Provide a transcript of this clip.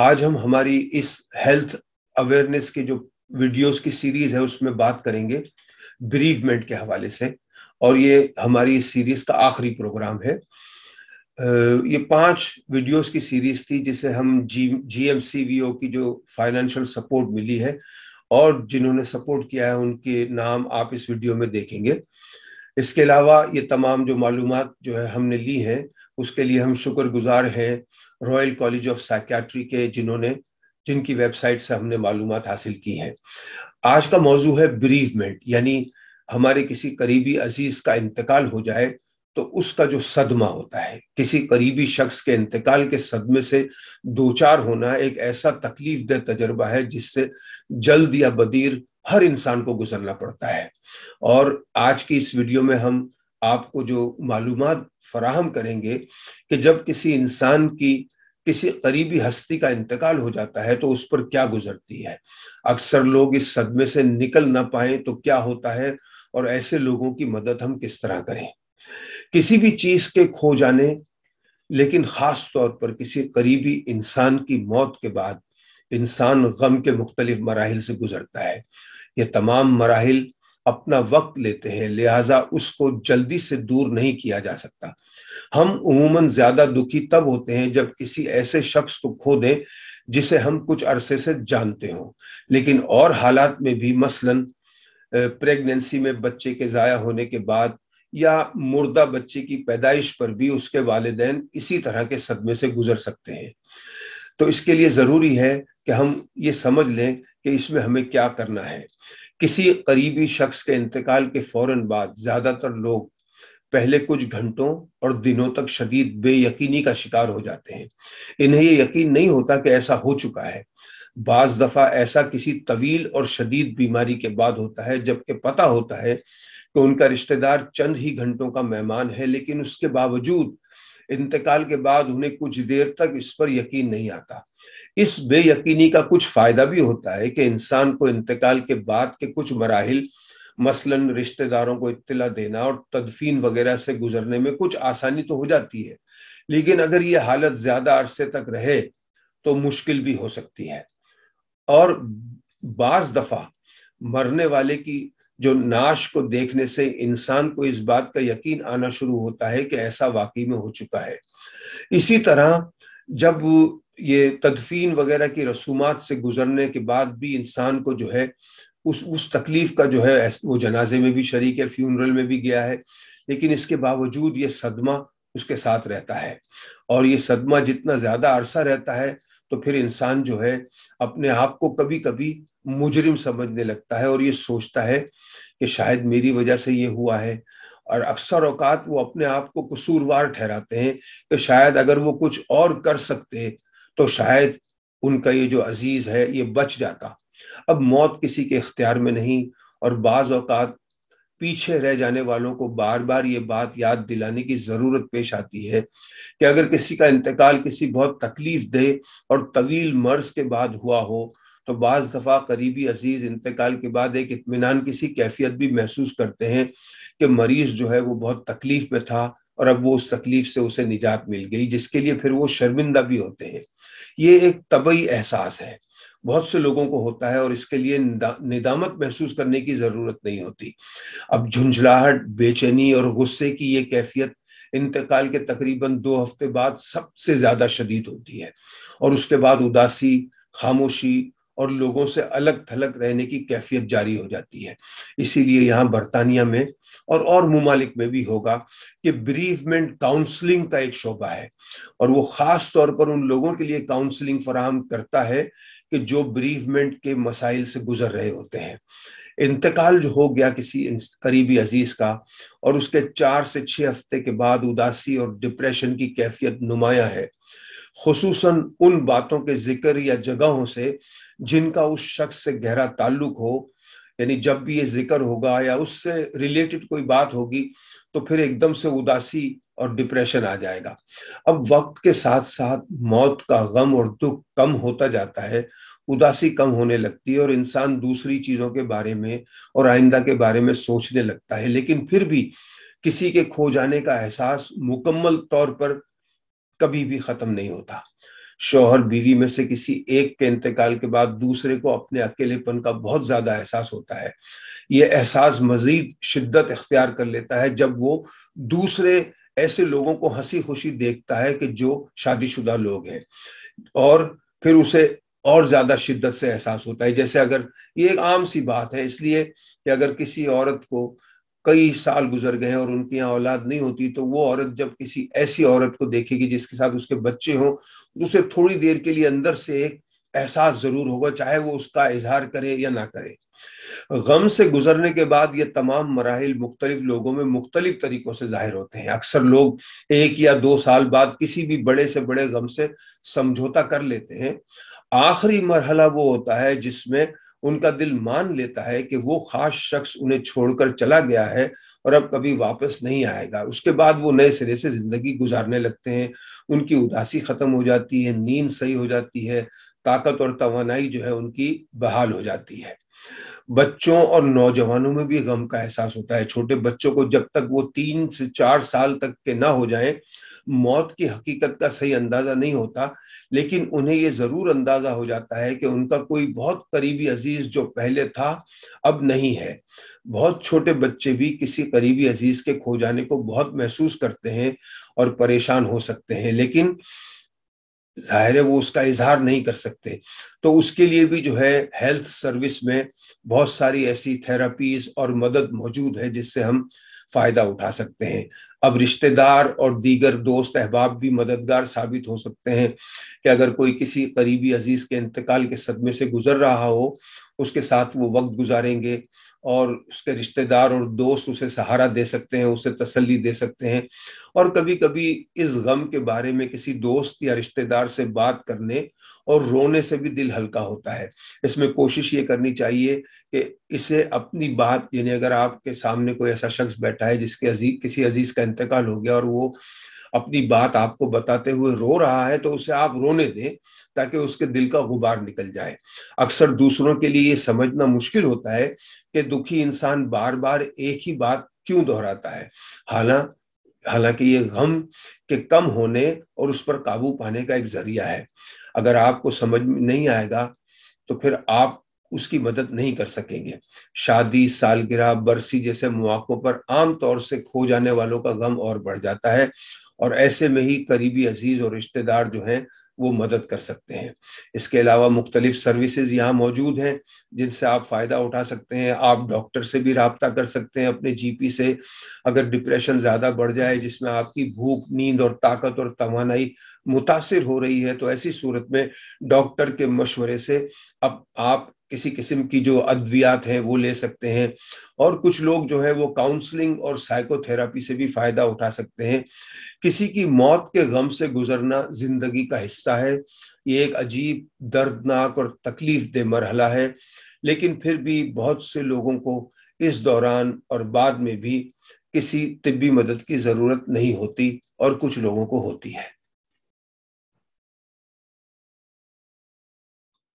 आज हम हमारी इस हेल्थ अवेयरनेस के जो वीडियोस की सीरीज़ है, उसमें बात करेंगे ब्रीवमेंट के हवाले से। और ये हमारी इस सीरीज़ का आखिरी प्रोग्राम है। ये पाँच वीडियोस की सीरीज़ थी, जिसे हम जी G M C V O की जो फाइनेंशियल सपोर्ट मिली है, और जिन्होंने सपोर्ट किया है, उनके नाम आप इस वीडियो में देखेंगे। इसके अलावा ये तमाम जो मालूम जो है, हमने ली हैं उसके लिए हम शुक्रगुजार हैं रॉयल कॉलेज ऑफ़ साइकियाट्री के जिन्होंने, जिनकी वेबसाइट से हमने मालूम हासिल की है। आज का मौजू है ब्रीवमेंट यानी हमारे किसी करीबी अज़ीज़ का इंतकाल हो जाए तो उसका जो सदमा होता है, किसी करीबी शख्स के इंतकाल के सदमे से दो चार होना एक ऐसा तकलीफ़ दह तजर्बा है जिससे जल्द या बदीर हर इंसान को गुजरना पड़ता है। और आज की इस वीडियो में हम आपको जो मालूम फराहम करेंगे कि जब किसी इंसान की किसी करीबी हस्ती का इंतकाल हो जाता है तो उस पर क्या गुजरती है? अक्सर लोग इस सदमे से निकल ना पाए तो क्या होता है? और ऐसे लोगों की मदद हम किस तरह करें? किसी भी चीज़ के खो जाने, लेकिन खास तौर पर किसी करीबी इंसान की मौत के बाद, इंसान गम के मुख्तलिफ़ मराहल से गुजरता है। ये तमाम मराहल अपना वक्त लेते हैं, लिहाजा उसको जल्दी से दूर नहीं किया जा सकता। हम उमूमन ज़्यादा दुखी तब होते हैं जब किसी ऐसे शख्स को खो दें जिसे हम कुछ अरसे से जानते हों। लेकिन और हालात में भी मसलन प्रेगनेंसी में बच्चे के ज़ाया होने के बाद या मुर्दा बच्चे की पैदाइश पर भी उसके वालदेन इसी तरह के सदमे से गुजर सकते हैं। तो इसके लिए ज़रूरी है कि हम ये समझ लें कि इसमें हमें क्या करना है। किसी करीबी शख्स के इंतकाल के फ़ौरन बाद ज़्यादातर लोग पहले कुछ घंटों और दिनों तक शदीद बेयकीनी का शिकार हो जाते हैं। इन्हें ये यकीन नहीं होता कि ऐसा हो चुका है। बाज दफ़ा ऐसा किसी तवील और शदीद बीमारी के बाद होता है, जबकि पता होता है कि उनका रिश्तेदार चंद ही घंटों का मेहमान है, लेकिन उसके बावजूद इंतकाल के बाद उन्हें कुछ देर तक इस पर यकीन नहीं आता। इस बेयकीनी का कुछ फ़ायदा भी होता है कि इंसान को इंतकाल के बाद के कुछ मराहल, मसलन रिश्तेदारों को इत्तला देना और तदफीन वगैरह से गुजरने में कुछ आसानी तो हो जाती है। लेकिन अगर ये हालत ज़्यादा अरसे तक रहे तो मुश्किल भी हो सकती है। और बाज दफ़ा मरने वाले की जो नाश को देखने से इंसान को इस बात का यकीन आना शुरू होता है कि ऐसा वाकई में हो चुका है। इसी तरह जब ये तदफीन वगैरह की रसूमात से गुजरने के बाद भी इंसान को जो है, उस उस तकलीफ़ का जो है वो जनाजे में भी शरीक है फ्यूनरल में भी गया है, लेकिन इसके बावजूद ये सदमा उसके साथ रहता है। और ये सदमा जितना ज़्यादा अरसा रहता है तो फिर इंसान जो है, अपने आप को कभी कभी मुजरिम समझने लगता है और ये सोचता है कि शायद मेरी वजह से ये हुआ है। और अक्सर औकात वो अपने आप को कसूरवार ठहराते हैं कि शायद अगर वो कुछ और कर सकते तो शायद उनका ये जो अज़ीज़ है ये बच जाता। अब मौत किसी के इख्तियार में नहीं और बाज औकात पीछे रह जाने वालों को बार बार ये बात याद दिलाने की ज़रूरत पेश आती है कि अगर किसी का इंतकाल किसी बहुत तकलीफ़ दे और तवील मर्ज के बाद हुआ हो तो बाज दफ़ा करीबी अज़ीज़ इंतकाल के बाद एक इतमान किसी कैफियत भी महसूस करते हैं कि मरीज़ जो है वो बहुत तकलीफ़ में था और अब वो उस तकलीफ़ से उसे निजात मिल गई, जिसके लिए फिर वो शर्मिंदा भी होते हैं। ये एक तबई एहसास है। बहुत से लोगों को होता है और इसके लिए निदामत महसूस करने की ज़रूरत नहीं होती। अब झुंझलाहट, बेचैनी और गुस्से की ये कैफियत इंतकाल के तकरीबन दो हफ़्ते बाद सबसे ज़्यादा शदीद होती है। और उसके बाद उदासी, खामोशी और लोगों से अलग थलग रहने की कैफियत जारी हो जाती है। इसीलिए यहाँ बरतानिया में और और ममालिक में भी होगा कि ब्रीफमेंट काउंसलिंग का एक शोबा है। और वो ख़ास तौर पर उन लोगों के लिए काउंसलिंग फराहम करता है कि जो ब्रीफमेंट के मसाइल से गुजर रहे होते हैं। इंतकाल जो हो गया किसी करीबी अज़ीज़ का और उसके चार से छह हफ़्ते के बाद उदासी और डिप्रेशन की कैफियत नुमाया है। खसूस उन बातों के ज़िक्र या जगहों से जिनका उस शख्स से गहरा ताल्लुक हो, यानी जब भी ये ज़िक्र होगा या उससे रिलेटेड कोई बात होगी तो फिर एकदम से उदासी और डिप्रेशन आ जाएगा। अब वक्त के साथ साथ मौत का गम और दुख कम होता जाता है, उदासी कम होने लगती है और इंसान दूसरी चीज़ों के बारे में और आइंदा के बारे में सोचने लगता है, लेकिन फिर भी किसी के खो जाने का एहसास मुकम्मल तौर पर कभी भी खत्म नहीं होता। शोहर बीवी में से किसी एक के इंतकाल के बाद दूसरे को अपने अकेलेपन का बहुत ज़्यादा एहसास होता है। ये एहसास मजीद शिद्दत इख्तियार कर लेता है जब वो दूसरे ऐसे लोगों को हँसी खुशी देखता है कि जो शादीशुदा लोग हैं और फिर उसे और ज़्यादा शिद्दत से एहसास होता है। जैसे अगर ये एक आम सी बात है, इसलिए कि अगर किसी औरत को कई साल गुजर गए और उनकी यहाँ औलाद नहीं होती तो वो औरत जब किसी ऐसी औरत को देखेगी जिसके साथ उसके बच्चे हों तो उसे थोड़ी देर के लिए अंदर से एक एहसास ज़रूर होगा, चाहे वो उसका इजहार करे या ना करे। गम से गुजरने के बाद ये तमाम मराहल मुख्तलिफ़ लोगों में मुख्तलिफ़ तरीकों से ज़ाहिर होते हैं। अक्सर लोग एक या दो साल बाद किसी भी बड़े से बड़े गम से समझौता कर लेते हैं। आखिरी मरहला वो होता है जिसमें उनका दिल मान लेता है कि वो खास शख्स उन्हें छोड़कर चला गया है और अब कभी वापस नहीं आएगा। उसके बाद वो नए सिरे से ज़िंदगी गुजारने लगते हैं, उनकी उदासी खत्म हो जाती है, नींद सही हो जाती है, ताकत और तोानाई जो है उनकी बहाल हो जाती है। बच्चों और नौजवानों में भी गम का एहसास होता है। छोटे बच्चों को जब तक वो तीन से चार साल तक के ना हो जाएँ मौत की हकीकत का सही अंदाज़ा नहीं होता, लेकिन उन्हें ये ज़रूर अंदाज़ा हो जाता है कि उनका कोई बहुत करीबी अज़ीज़ जो पहले था, अब नहीं है। बहुत छोटे बच्चे भी किसी करीबी अज़ीज़ के खो जाने को बहुत महसूस करते हैं और परेशान हो सकते हैं, लेकिन ज़ाहिर है वो उसका इजहार नहीं कर सकते। तो उसके लिए भी जो है, हेल्थ सर्विस में बहुत सारी ऐसी थेरापीज और मदद मौजूद है जिससे हम फ़ायदा उठा सकते हैं। अब रिश्तेदार और दीगर दोस्त, अहबाब भी मददगार साबित हो सकते हैं कि अगर कोई किसी करीबी अज़ीज़ के इंतकाल के सदमे से गुजर रहा हो उसके साथ वो वक्त गुजारेंगे और उसके रिश्तेदार और दोस्त उसे सहारा दे सकते हैं, उसे तसल्ली दे सकते हैं। और कभी कभी इस गम के बारे में किसी दोस्त या रिश्तेदार से बात करने और रोने से भी दिल हल्का होता है। इसमें कोशिश ये करनी चाहिए कि इसे अपनी बात, यानी अगर आपके सामने कोई ऐसा शख्स बैठा है जिसके अज़ीज़, किसी अज़ीज़ का इंतकाल हो गया और वो अपनी बात आपको बताते हुए रो रहा है तो उसे आप रोने दें ताकि उसके दिल का गुबार निकल जाए। अक्सर दूसरों के लिए ये समझना मुश्किल होता है कि दुखी इंसान बार बार एक ही बात क्यों दोहराता है? हालाँकि हालाँकि ये गम के कम होने और उस पर काबू पाने का एक ज़रिया है। अगर आपको समझ में नहीं आएगा तो फिर आप उसकी मदद नहीं कर सकेंगे। शादी, सालगिरह, बरसी जैसे मौकों पर आमतौर से खो जाने वालों का गम और बढ़ जाता है। और ऐसे में ही करीबी अज़ीज़ और रिश्तेदार जो हैं, वो मदद कर सकते हैं। इसके अलावा मुख्तलिफ़ सर्विसेज़ यहाँ मौजूद हैं, जिनसे आप फ़ायदा उठा सकते हैं। आप डॉक्टर से भी रबता कर सकते हैं अपने जीपी से। अगर डिप्रेशन ज़्यादा बढ़ जाए, जिसमें आपकी भूख, नींद और ताकत और तोानाई मुतासर हो रही है तो ऐसी सूरत में डॉक्टर के मशवरे से अब आप किसी किस्म की जो अद्वियात है, वो ले सकते हैं। और कुछ लोग जो है, वो काउंसलिंग और साइकोथेरापी से भी फ़ायदा उठा सकते हैं। किसी की मौत के गम से गुजरना ज़िंदगी का हिस्सा है। ये एक अजीब, दर्दनाक और तकलीफ़ दे मरहला है। लेकिन फिर भी बहुत से लोगों को इस दौरान और बाद में भी किसी तिब्बी मदद की ज़रूरत नहीं होती और कुछ लोगों को होती है।